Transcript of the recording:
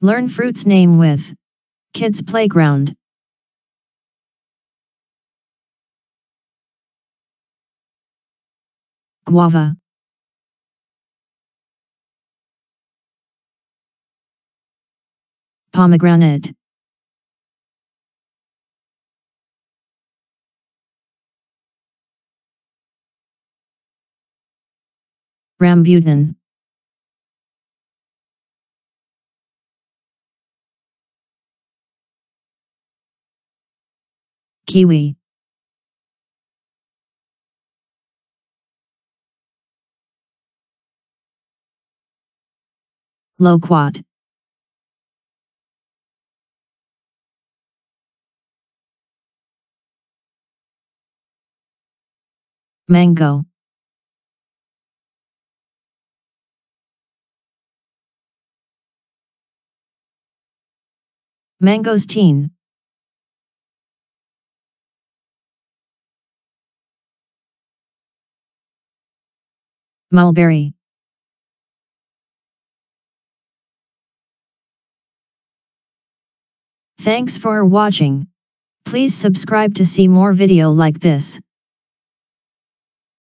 Learn fruits name with Kids Playground. Guava. Pomegranate. Rambutan. Kiwi. Loquat. Mango. Mangosteen. Mulberry. Thanks for watching. Please subscribe to see more video like this.